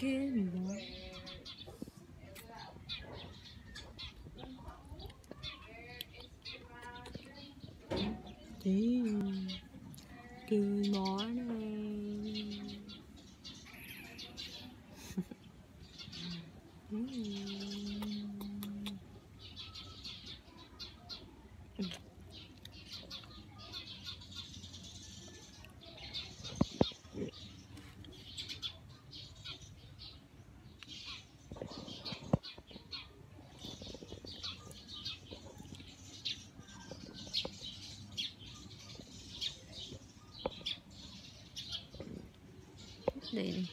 Good morning. Good morning. Mm. 累的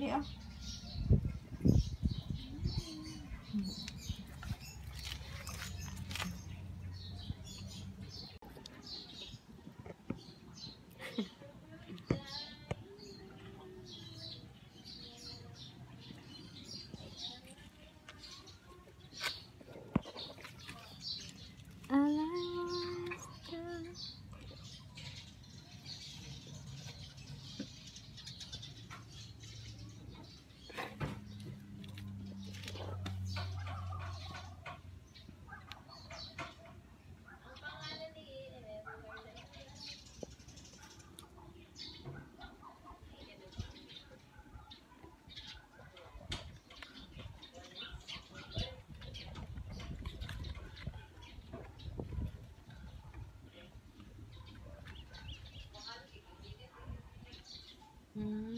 Không? Mm.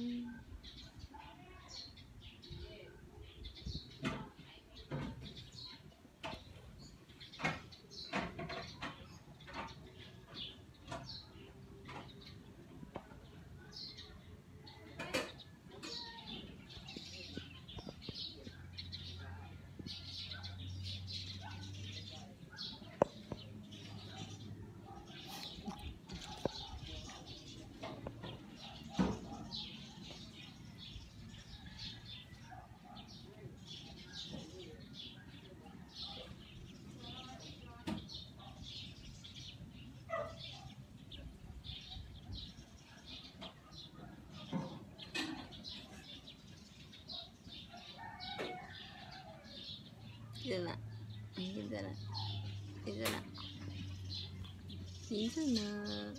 இதெல்லாம் இதெல்லாம் இதெல்லாம் இதெல்லாம்